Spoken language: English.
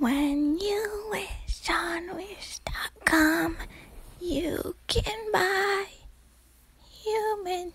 When you wish on wish.com, you can buy human